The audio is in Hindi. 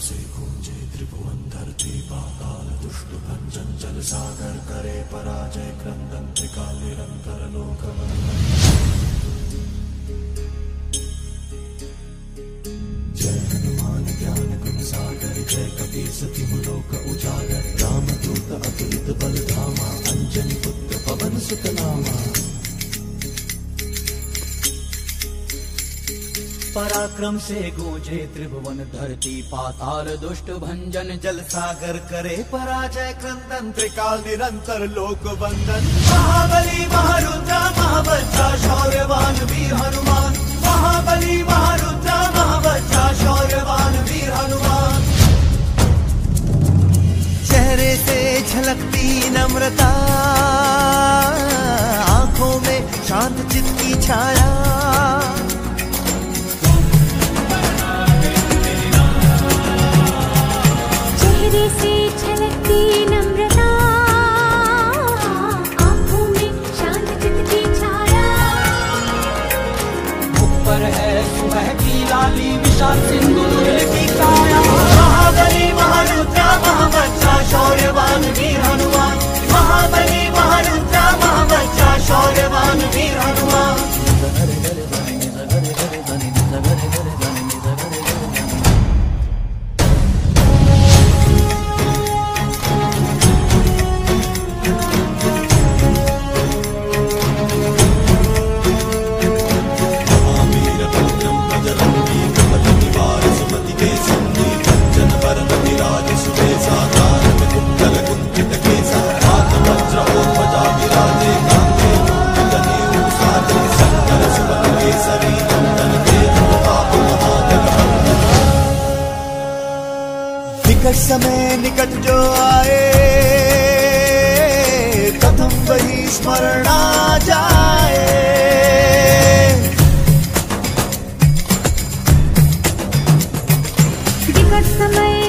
से गूंजे त्रिभुवन धरती पाताल दुष्ट भंजन जल सागर करे पराजय क्रंदन त्रिकाल निरंतर लोक जय हनुमान ज्ञान गुण सागर, जय कपी सति लोक उजागर। राम दूत अतुलित बल धामा अंजनी पुत्र पवन सुत पराक्रम से गूंजे त्रिभुवन धरती पाताल दुष्ट भंजन जल सागर करे पराजय क्रंदन, त्रिकाल निरंतर लोक वंदन महाबली महारुद्र महाबच्चा शौर्यवान वीर हनुमान। महाबली महारुद्र महाबच्चा शौर्यवान वीर हनुमान। चेहरे से झलकती नम्रता, आँखों में शांत चित की छाया Liebe Schatz in Gudrun. संकट समय निकट जो आए कथम वही स्मरण आ जाए। विकट समय